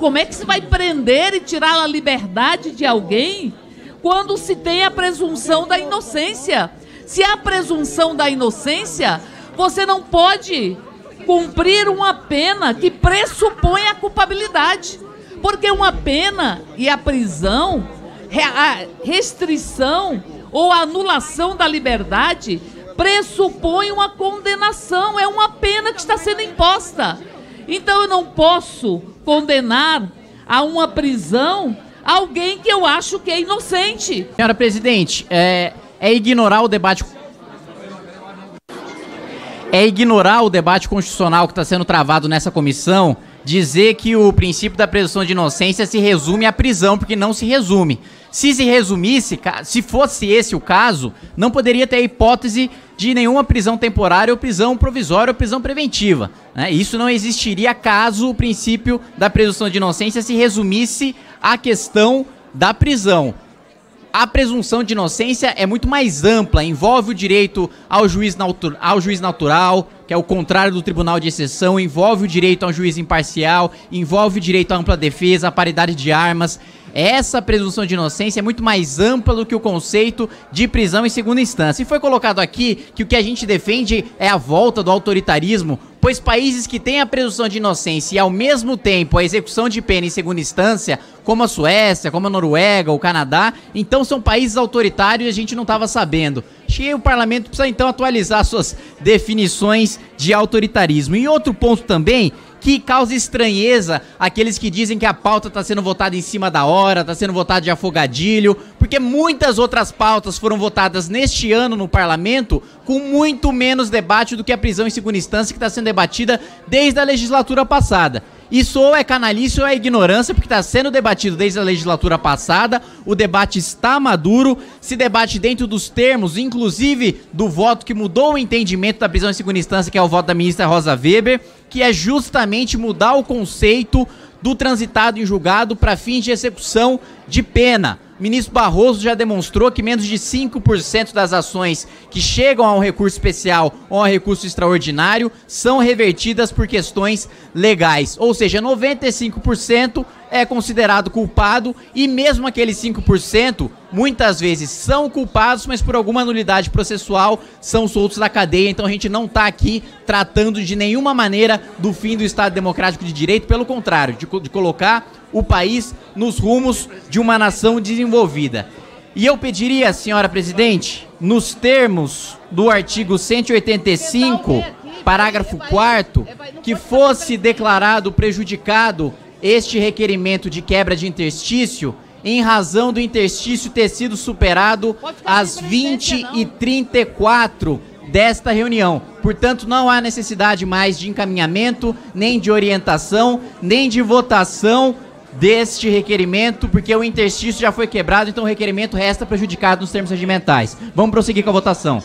como é que se vai prender e tirar a liberdade de alguém quando se tem a presunção da inocência? Se há presunção da inocência, você não pode cumprir uma pena que pressupõe a culpabilidade. Porque uma pena e a prisão, a restrição ou a anulação da liberdade pressupõe uma condenação, é uma pena que está sendo imposta. Então eu não posso condenar a uma prisão alguém que eu acho que é inocente. Senhora presidente, é, é ignorar o debate é ignorar o debate constitucional que está sendo travado nessa comissão, dizer que o princípio da presunção de inocência se resume à prisão, porque não se resume. Se se resumisse, se fosse esse o caso, não poderia ter a hipótese de nenhuma prisão temporária ou prisão provisória ou prisão preventiva. Né? Isso não existiria caso o princípio da presunção de inocência se resumisse à questão da prisão a presunção de inocência é muito mais ampla, envolve o direito ao juiz, ao juiz natural, que é o contrário do tribunal de exceção, envolve o direito ao juiz imparcial, envolve o direito à ampla defesa, à paridade de armas. Essa presunção de inocência é muito mais ampla do que o conceito de prisão em segunda instância. E foi colocado aqui que o que a gente defende é a volta do autoritarismo, pois países que têm a presunção de inocência e ao mesmo tempo a execução de pena em segunda instância, como a Suécia, como a Noruega, o Canadá, então são países autoritários e a gente não estava sabendo. Acho que o parlamento precisa então atualizar suas definições de autoritarismo. E outro ponto também que causa estranheza aqueles que dizem que a pauta está sendo votada em cima da hora, está sendo votada de afogadilho, porque muitas outras pautas foram votadas neste ano no parlamento com muito menos debate do que a prisão em segunda instância que está sendo debatida desde a legislatura passada. Isso ou é canalice ou é ignorância, porque está sendo debatido desde a legislatura passada, o debate está maduro, se debate dentro dos termos, inclusive do voto que mudou o entendimento da prisão em segunda instância, que é o voto da ministra Rosa Weber, que é justamente mudar o conceito do transitado em julgado para fins de execução de pena ministro Barroso já demonstrou que menos de 5% das ações que chegam a um recurso especial ou a recurso extraordinário são revertidas por questões legais. Ou seja, 95% é considerado culpado e mesmo aqueles 5% muitas vezes são culpados, mas por alguma nulidade processual são soltos da cadeia. Então a gente não está aqui tratando de nenhuma maneira do fim do Estado Democrático de Direito, pelo contrário, de, de colocar o país nos rumos de uma nação desenvolvida. E eu pediria, senhora presidente, nos termos do artigo 185, parágrafo 4 que fosse declarado prejudicado este requerimento de quebra de interstício em razão do interstício ter sido superado às 20 e 34 desta reunião. Portanto, não há necessidade mais de encaminhamento, nem de orientação, nem de votação deste requerimento, porque o interstício já foi quebrado, então o requerimento resta prejudicado nos termos regimentais. Vamos prosseguir com a votação.